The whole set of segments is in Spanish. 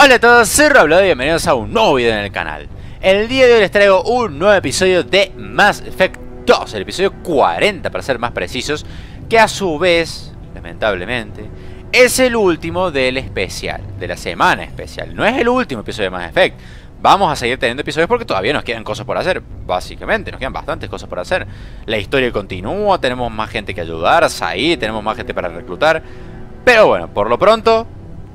Hola a todos, soy Roblox y bienvenidos a un nuevo video en el canal. El día de hoy les traigo un nuevo episodio de Mass Effect 2, el episodio 40 para ser más precisos, que a su vez, lamentablemente, es el último del especial, de la semana especial. No es el último episodio de Mass Effect. Vamos a seguir teniendo episodios porque todavía nos quedan cosas por hacer, básicamente, nos quedan bastantes cosas por hacer. La historia continúa, tenemos más gente que ayudar, ahí tenemos más gente para reclutar. Pero bueno, por lo pronto,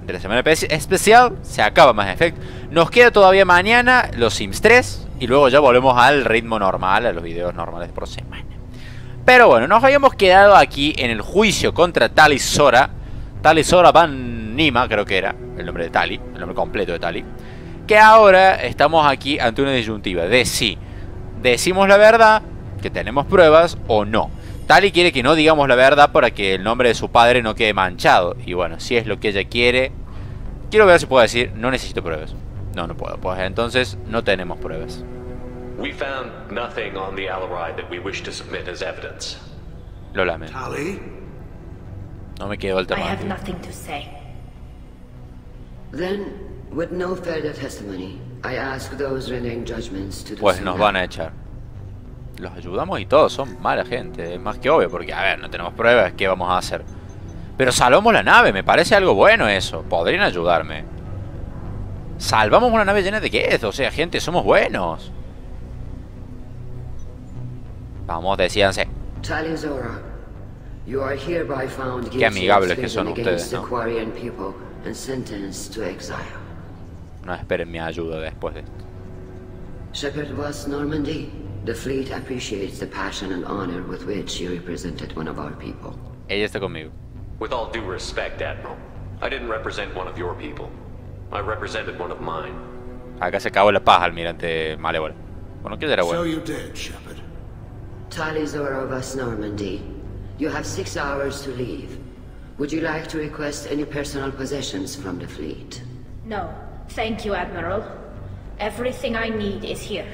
de la semana especial se acaba Mass Effect. Nos queda todavía mañana los Sims 3 y luego ya volvemos al ritmo normal, a los videos normales por semana. Pero bueno, nos habíamos quedado aquí en el juicio contra Tali Sora. Tali Sora Van Nima, creo que era el nombre de Tali, el nombre completo de Tali que ahora estamos aquí ante una disyuntiva de si decimos la verdad, que tenemos pruebas o no. Tali quiere que no digamos la verdad para que el nombre de su padre no quede manchado. Y bueno, si es lo que ella quiere, quiero ver si puedo decir, no necesito pruebas. No, no puedo. Pues entonces no tenemos pruebas. We found nothing on the that we wish to submit as evidence. Lo lamento. Tali? No me quedo el tema. I have nothing to say. Then With no further testimony, I ask those rendering judgments to Pues nos van a echar. Los ayudamos y todos son mala gente, es más que obvio, porque a ver, no tenemos pruebas, ¿qué vamos a hacer? Pero salvamos la nave, me parece algo bueno eso, podrían ayudarme. Salvamos una nave llena de qué o sea, gente, somos buenos. Vamos, decíanse. Qué amigables que son ustedes, ¿no? No esperen mi ayuda después de esto. Shepard was Normandy. The fleet appreciates the passion and honor with which you represented one of our people. Ella está conmigo. With all due respect, Admiral, I didn't represent one of your people. I represented one of mine. Acá se acabó la paz, almirante Malévola. Bueno, ¿qué era bueno? So you did, Shepard. Talizor of us Normandy. You have six hours to leave. Would you like to request any personal possessions from the fleet? No. Thank you, Admiral. Everything I need is here.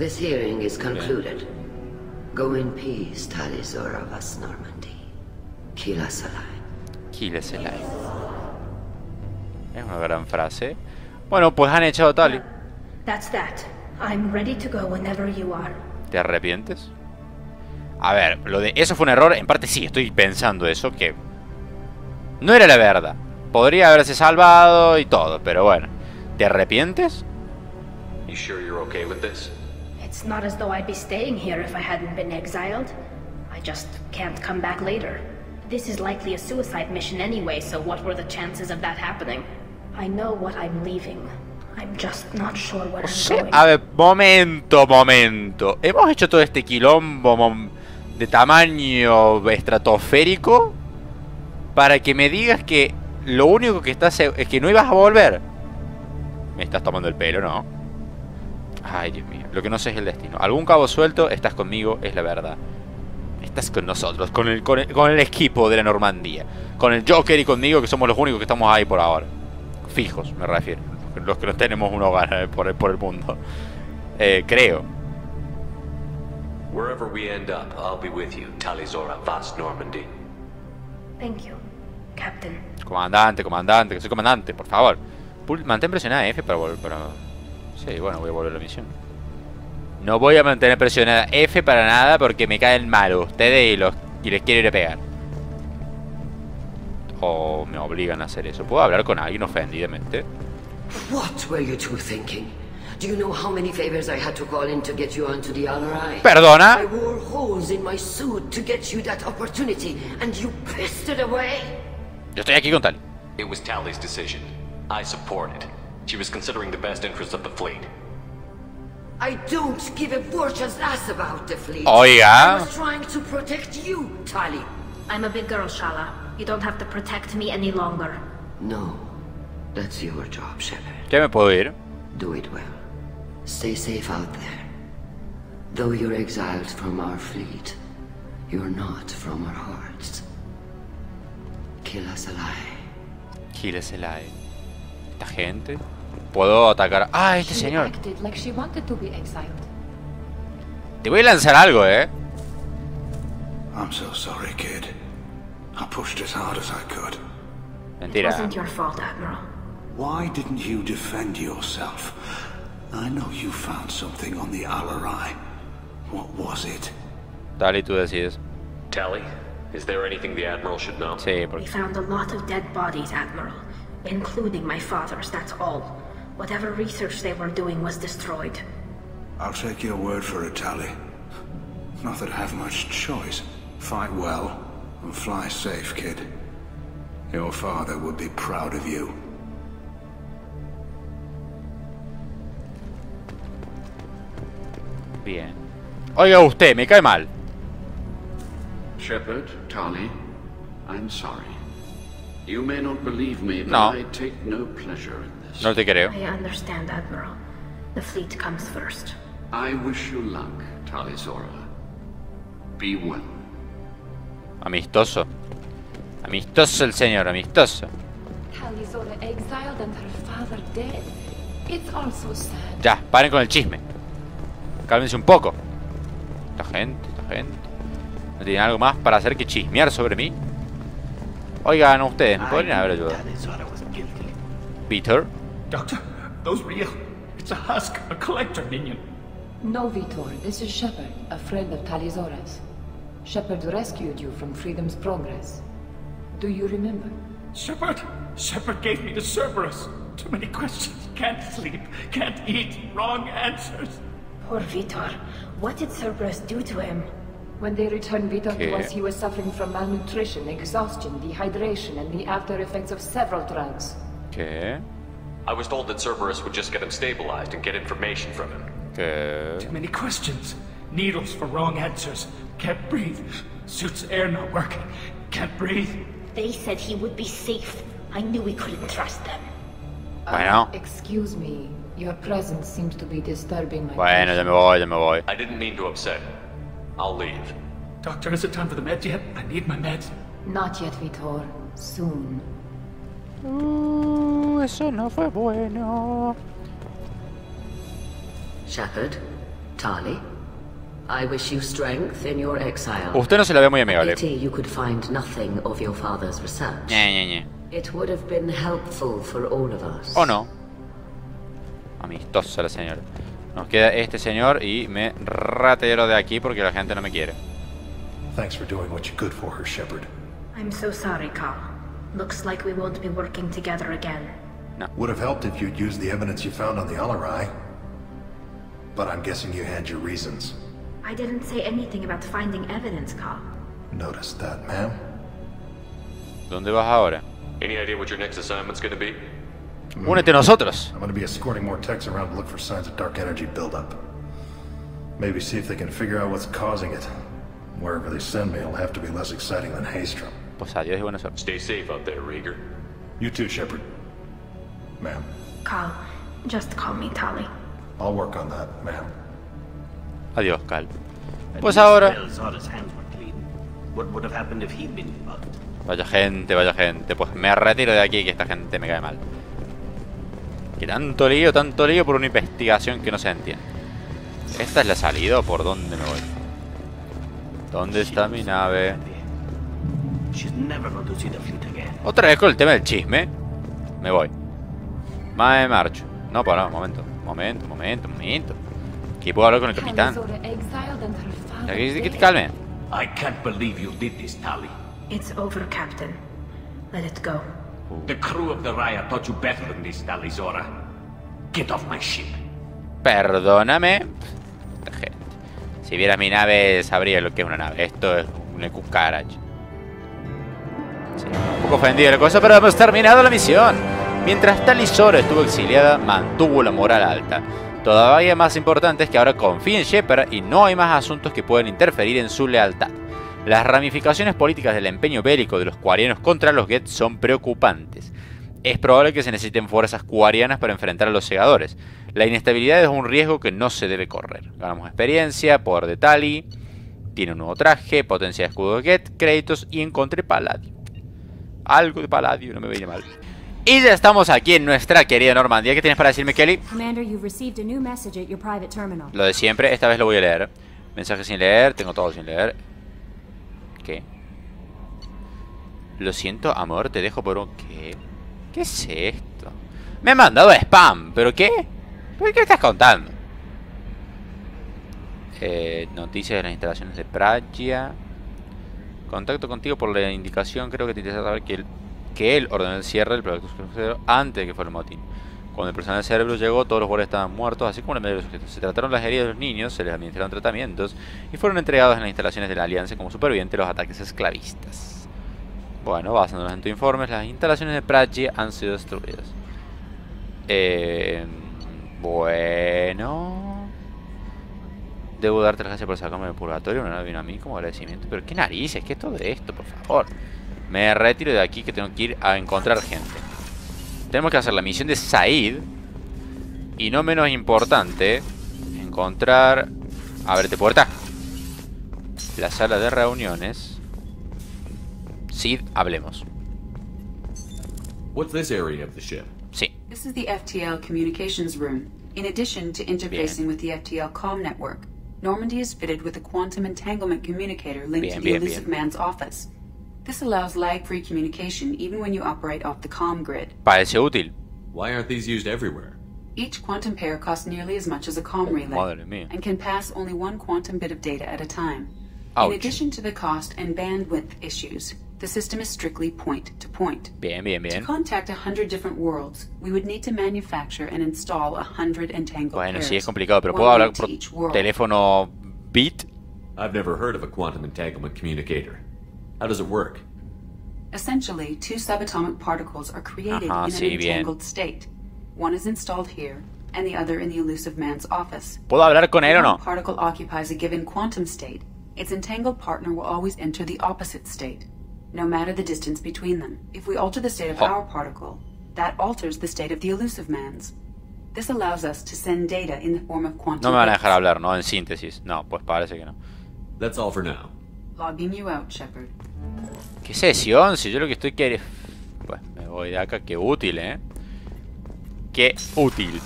This hearing is concluded. Go in peace, Talisor of us, Normandy. Kila Salai. Kila Salai. Es una gran frase. Bueno, pues han echado a Tali. That's that. I'm ready to go whenever you are. ¿Te arrepientes? A ver, lo de eso fue un error. En parte sí, estoy pensando eso, que no era la verdad. Podría haberse salvado y todo, pero bueno. ¿Te arrepientes? You sure you're okay with this? It's not as though I'd be staying here if I hadn't been exiled. I just can't come back later. This is likely a suicide mission anyway, so what were the chances of that happening? I know what I'm leaving. I'm just not sure what I'm going. A ver, momento, momento. Hemos hecho todo este quilombo de tamaño estratosférico para que me digas que lo único que estás es que no ibas a volver. Me estás tomando el pelo, ¿no? Ay, Dios mío. Lo que no sé es el destino. Algún cabo suelto, estás conmigo, es la verdad. Estás con nosotros, con el, con el, equipo de la Normandía. Con el Joker y conmigo, que somos los únicos que estamos ahí por ahora. Fijos, me refiero. Los que no tenemos un hogar eh, por, por el mundo. Eh, creo. Wherever we end up, I'll be with you, Talizora, Vast Normandy. Thank you, Captain. Comandante, comandante, que soy comandante, por favor mantén presionada F para volver para... Sí, bueno, voy a volver a la misión. No voy a mantener presionada F para nada porque me caen mal ustedes y, los, y les quiero ir a pegar. O me obligan a hacer eso. ¿Puedo hablar con alguien ofendidamente? Perdona. Yo estoy aquí con tal. It was Tally's decision. I support it. She was considering the best interests of the fleet. I don't give a fortune's ass about the fleet. Oh, yeah? I was trying to protect you, Tali. I'm a big girl, Shala. You don't have to protect me any longer. No. That's your job, Shepard. ¿Qué me puedo ir? Do it well. Stay safe out there. Though you're exiled from our fleet, you're not from our hearts. Kill us alive. Kill us alive. esta gente. Puedo atacar. ¡Ah, este señor! Te voy a lanzar algo, eh. I'm so sorry, kid. I pushed as hard as I could. Mentira. It wasn't your fault, Admiral. Why didn't you defend yourself? I know you found something on the Alarai. What was it? Tali, tú decides. Tally, is there anything the Admiral should know? Sí, We porque... found a lot of dead bodies, Admiral. Including my father's, that's all. Whatever research they were doing was destroyed. I'll take your word for it, Tally. Not that I have much choice. Fight well and fly safe, kid. Your father would be proud of you. Bien. Oiga usted, me cae mal. Shepard, Tali, I'm sorry. You may not believe me, but No. I take no pleasure in this. No te creo. I understand, Admiral. The fleet comes first. I wish you luck, Tali Zora. Be well. Amistoso. Amistoso el señor, amistoso. Talizora exiled and her father dead. It's all so sad. Ya, paren con el chisme. Cálmense un poco. Esta gente, esta gente. ¿No tienen algo más para hacer que chismear sobre mí? Oigan, ustedes, ¿me podrían haber ayudado? Talizora was guilty. Peter. Doctor, those real. It's a husk, a collector minion. No, Vitor, this is Shepard, a friend of Talizora's. Shepard rescued you from Freedom's Progress. Do you remember? Shepard! Shepard gave me the Cerberus. Too many questions. Can't sleep. Can't eat. Wrong answers. Poor Vitor. What did Cerberus do to him? When they returned Vitor Okay. to us, he was suffering from malnutrition, exhaustion, dehydration, and the after effects of several drugs. ¿Qué? I was told that Cerberus would just get him stabilized and get information from him. ¿Qué? Too many questions. Needles for wrong answers. Can't breathe. Suit's air not working. Can't breathe. They said he would be safe. I knew we couldn't trust them. Bueno. Uh, excuse me. Your presence seems to be disturbing my Bueno, ya patient. me voy, ya me voy. I didn't mean to upset. I'll leave. Doctor, is it time for the meds yet? I need my meds. Not yet, Vitor. Soon. Uh, eso no fue bueno. Shepard, Tali, I wish you strength in your exile. Usted no se la ve muy amigable. Pity you could find nothing of your father's research. Ñe, Ñe, Ñe. It would have been helpful for all of us. ¿O no? Amistosa la señora. Nos queda este señor y me ratero de aquí porque la gente no me quiere. Thanks for doing what you could for her, Shepard. I'm so sorry, Carl. Looks like we won't be working together again. Would have helped if you'd used the evidence you found on the Alarai. But I'm guessing you had your reasons. I didn't say anything about finding evidence, Carl. Noticed that, ma'am. ¿Dónde vas ahora? Any idea what your next assignment's gonna be? Únete a nosotros. I'm gonna be escorting more techs around to look for signs of dark energy buildup. Maybe see if they can figure out what's causing it. Wherever they send me, it'll have to be less exciting than Haystrom. Pues adiós y buena suerte. Stay safe out there, Rieger. You too, Shepard. Ma'am. Carl, just call me Tali. I'll work on that, ma'am. Adiós, Cal. Pues ahora. Belzora's hands were clean. What would have happened if he'd been involved? Vaya gente, vaya gente. Pues me retiro de aquí que esta gente me cae mal. Que tanto lío, tanto lío por una investigación que no se entiende. ¿Esta es la salida o por dónde me voy? ¿Dónde está mi nave? Otra vez con el tema del chisme. Me voy. Me marcho. No, para, un momento. Momento, momento, momento. Que puedo hablar con el capitán. Que, que te dead. calme. I can't believe you did this, Tali. It's over, Captain. Let it go. The crew of the Raya taught you better than this, Talizora. Get off my ship. Perdóname. Si vieras mi nave, sabría lo que es una nave. Esto es una cucaracha. Un poco ofendido la cosa, pero hemos terminado la misión. Mientras Talisora estuvo exiliada, mantuvo la moral alta. Todavía más importante es que ahora confía en Shepard y no hay más asuntos que pueden interferir en su lealtad. Las ramificaciones políticas del empeño bélico de los cuarianos contra los Geth son preocupantes. Es probable que se necesiten fuerzas cuarianas para enfrentar a los segadores. La inestabilidad es un riesgo que no se debe correr. Ganamos experiencia, poder de Tali, tiene un nuevo traje, potencia de escudo de Geth, créditos y encontré Palladio. Algo de Palladio, no me veía mal. Y ya estamos aquí en nuestra querida Normandía. ¿Qué tienes para decirme, Kelly? Commander, you've received a new message at your private terminal. Lo de siempre, esta vez lo voy a leer. Mensaje sin leer, tengo todo sin leer. Lo siento, amor, te dejo por un... ¿Qué? ¿Qué es esto? Me han mandado spam. ¿Pero qué? ¿Pero qué estás contando? Eh, noticias de las instalaciones de Pragia. Contacto contigo por la indicación. Creo que te interesa saber que él, ordenó el cierre del proyecto antes de que fuera el motín. Cuando el personal del cerebro llegó, todos los guardias estaban muertos, así como la mayoría de los sujetos. Se trataron las heridas de los niños, se les administraron tratamientos y fueron entregados en las instalaciones de la Alianza como supervivientes de los ataques esclavistas. Bueno, basándonos en tu informe, las instalaciones de Prachi han sido destruidas. Eh, bueno... Debo darte las gracias por sacarme del purgatorio, no vino a mí como agradecimiento. Pero qué narices, ¿qué es todo esto, por favor? Me retiro de aquí que tengo que ir a encontrar gente. Tenemos que hacer la misión de Said. Y no menos importante, encontrar... Abrete puerta. La sala de reuniones. Sid, hablemos. What's this area of the ship? Sí. This is the FTL communications room. In addition to interfacing with the FTL comm network, Normandy is fitted with a quantum entanglement communicator linked Bien, to the bien, Elusive bien. Man's office. This allows lag-free communication even when you operate off the comm grid. Parece útil. Why aren't these used everywhere? Each quantum pair costs nearly as much as a comm oh, relay and can pass only one quantum bit of data at a time. Ouch. In addition to the cost and bandwidth issues, the system is strictly point-to-point. Bien, bien, To contact a hundred different worlds, we would need to manufacture and install a hundred entangled Bueno, pairs. sí, es complicado, pero one puedo hablar por each world. teléfono bit. I've never heard of a quantum entanglement communicator. How does it work? Essentially, two subatomic particles are created Ajá, in sí, an bien. entangled state. One is installed here, and the other in the elusive man's office. ¿Puedo hablar con él o If no? one particle occupies a given quantum state, its entangled partner will always enter the opposite state, no matter the distance between them. If we alter the state of Oh. our particle, that alters the state of the elusive man's. This allows us to send data in the form of quantum No me van a dejar hablar, ¿no? En síntesis. No, pues parece que no. That's all for now. Logging you out, Shepard. ¿Qué sesión? Si yo lo que estoy queriendo... Pues me voy de acá. Qué útil, ¿eh? Qué útil.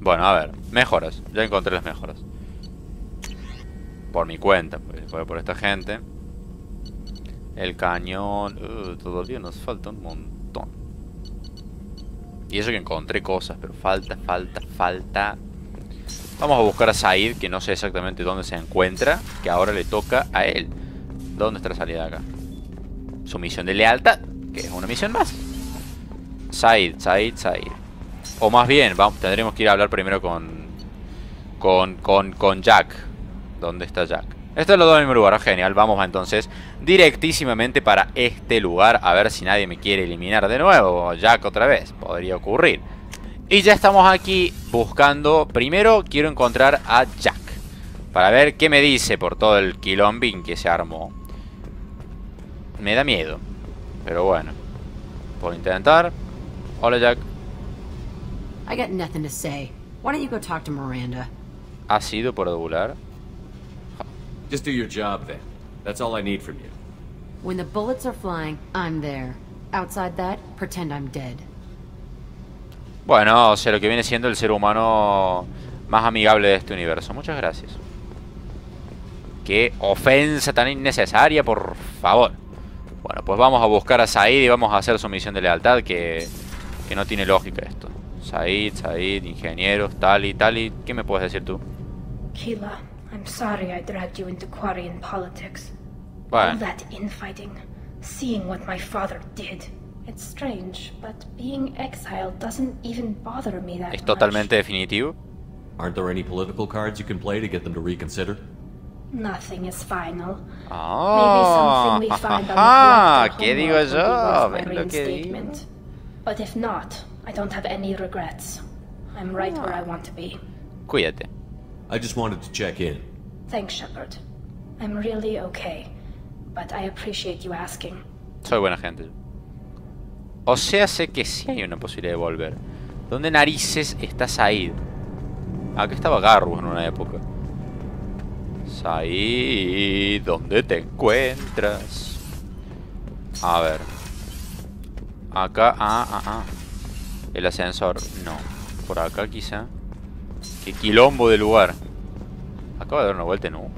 Bueno, a ver. Mejoras. Ya encontré las mejoras. Por mi cuenta. Porque fue por esta gente. El cañón... uh, todavía nos falta un montón. Y eso que encontré cosas. Pero falta, falta, falta... Vamos a buscar a Said, que no sé exactamente dónde se encuentra, que ahora le toca a él. ¿Dónde está la salida de acá? Su misión de lealtad, que es una misión más. Said, Said, Said. O más bien, tendremos que ir a hablar primero con, con, con, con Jack. ¿Dónde está Jack? Esto es lo del mismo lugar, ah, genial. Vamos entonces directísimamente para este lugar a ver si nadie me quiere eliminar de nuevo. Jack otra vez, podría ocurrir. Y ya estamos aquí buscando. Primero quiero encontrar a Jack. Para ver qué me dice por todo el quilombín que se armó. Me da miedo. Pero bueno. Puedo intentar. Hola Jack. I got nothing to say. Why don't you go talk to Miranda? ¿Ha sido por ovular? Just do your job then. That's all I need from you. When the bullets are flying, I'm there. Outside that, pretend I'm dead. Bueno, o sea, lo que viene siendo el ser humano más amigable de este universo. Muchas gracias. Qué ofensa tan innecesaria, por favor. Bueno, pues vamos a buscar a Said y vamos a hacer su misión de lealtad, que, que no tiene lógica esto. Said, Said, ingenieros, Tali, Tali, ¿qué me puedes decir tú? Keela, I'm sorry I dragged you into Quarian politics. All Bueno, that infighting, seeing what my father did. It's strange, but being exiled doesn't even bother me that es much. totalmente definitivo. Aren't there any political cards you can play to get them to reconsider? Nothing is final. Ah, Maybe something we find on ajá, the ¿qué digo homeworld will be yo? ¿Ven lo que digo? But if not, I don't have any regrets. I'm right where Ah. I want to be. Cuídate. I just wanted to check in. Thanks, Shepard. I'm really okay, but I appreciate you asking. Soy buena gente. O sea, sé que sí hay una posibilidad de volver. ¿Dónde narices está Said? Acá estaba Garrus en una época. Said, ¿dónde te encuentras? A ver. Acá, ah, ah, ah. El ascensor, no. Por acá quizá. Qué quilombo de lugar. Acaba de dar una vuelta, no.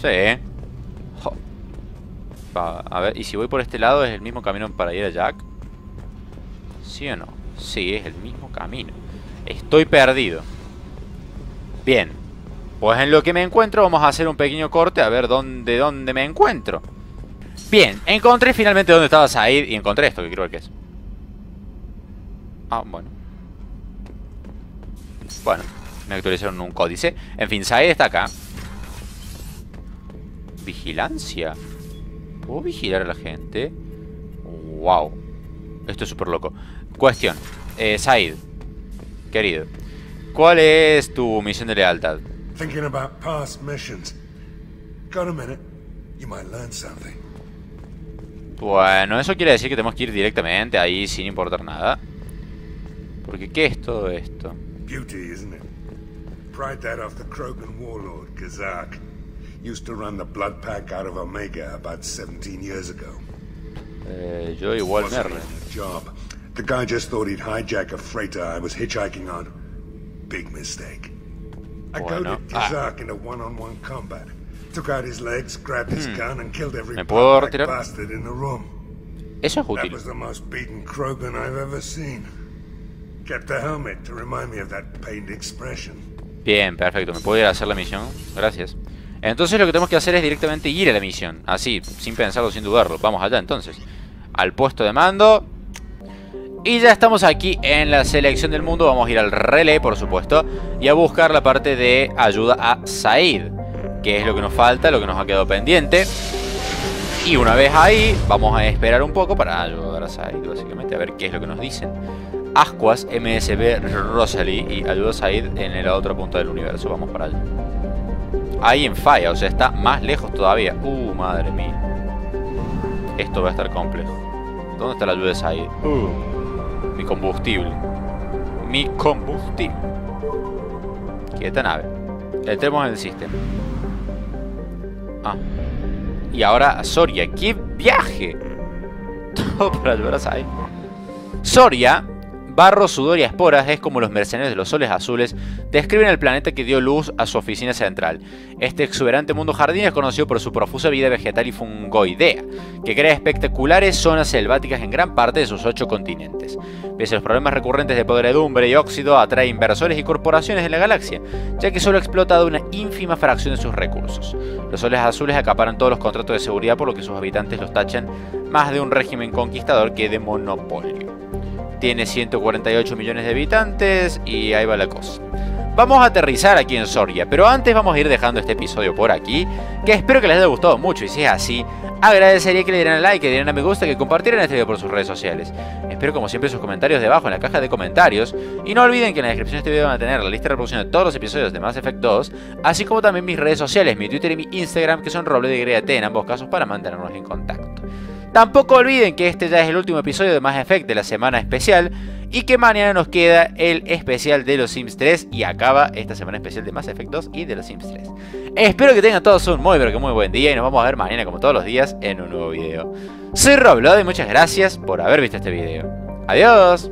Sí. Jo. A ver, y si voy por este lado es el mismo camino para ir a Jack. ¿Sí o no? Sí, es el mismo camino. Estoy perdido. Bien. Pues en lo que me encuentro vamos a hacer un pequeño corte a ver dónde, dónde me encuentro. Bien, encontré finalmente dónde estaba Said y encontré esto que creo que es. Ah, bueno. Bueno, me actualizaron un códice. En fin, Said está acá. Vigilancia. ¿Puedo vigilar a la gente? Wow. Esto es súper loco. Cuestión. Eh, Said. Querido. ¿Cuál es tu misión de lealtad? Thinking about past missions. Got a minute? You might learn something. Bueno, eso quiere decir que tenemos que ir directamente ahí sin importar nada. Porque ¿qué es todo esto? Beauty, isn't it? Pried that off the Krogan warlord, Kazak. Used to run the blood pack out of Omega about 17 years ago. Eh, yo igual a job. The guy just thought he'd hijack a freighter I was hitchhiking on. Big mistake. I goaded Kazak into one-on-one combat. Took out his legs, grabbed his Hmm. gun, and killed every bastard in the room. Eso es That útil. was the most beaten Krogan I've ever seen. Kept a helmet to remind me of that pained expression. Bien, perfecto. ¿Me puedo ir a hacer la misión? Gracias. Entonces lo que tenemos que hacer es directamente ir a la misión. Así, sin pensarlo, sin dudarlo. Vamos allá entonces. Al puesto de mando. Y ya estamos aquí en la selección del mundo. Vamos a ir al relé, por supuesto. Y a buscar la parte de ayuda a Said. Que es lo que nos falta, lo que nos ha quedado pendiente. Y una vez ahí, vamos a esperar un poco para ayudar a Said. Básicamente, a ver qué es lo que nos dicen. Ascuas, MSB, Rosalie y ayuda a Said en la otra punta del universo. Vamos para allá. Ahí en falla, o sea, está más lejos todavía. Uh, madre mía. Esto va a estar complejo. ¿Dónde está la ayuda de Said? Uh, mi combustible. Mi combustible. Quieta nave. Entremos en el sistema. Ah. Y ahora Soria. ¡Qué viaje! Todo para ayudar a. Soria, barro, sudor y esporas es como los mercenarios de los soles azules describen el planeta que dio luz a su oficina central. Este exuberante mundo jardín es conocido por su profusa vida vegetal y fungoidea, que crea espectaculares zonas selváticas en gran parte de sus ocho continentes. Pese a los problemas recurrentes de podredumbre y óxido, atrae inversores y corporaciones de la galaxia, ya que solo ha explotado una ínfima fracción de sus recursos. Los soles azules acaparan todos los contratos de seguridad por lo que sus habitantes los tachan más de un régimen conquistador que de monopolio. Tiene 148 millones de habitantes y ahí va la cosa. Vamos a aterrizar aquí en Soria, pero antes vamos a ir dejando este episodio por aquí, que espero que les haya gustado mucho y si es así, agradecería que le dieran like, que le dieran a me gusta, que compartieran este video por sus redes sociales. Espero como siempre sus comentarios debajo en la caja de comentarios y no olviden que en la descripción de este video van a tener la lista de reproducción de todos los episodios de Mass Effect 2, así como también mis redes sociales, mi Twitter y mi Instagram que son Roble de en ambos casos para mantenernos en contacto. Tampoco olviden que este ya es el último episodio de Mass Effect de la semana especial y que mañana nos queda el especial de los Sims 3 y acaba esta semana especial de Mass Effect 2 y de los Sims 3. Espero que tengan todos un muy pero que muy buen día y nos vamos a ver mañana como todos los días en un nuevo video. Soy Roblod y muchas gracias por haber visto este video. Adiós.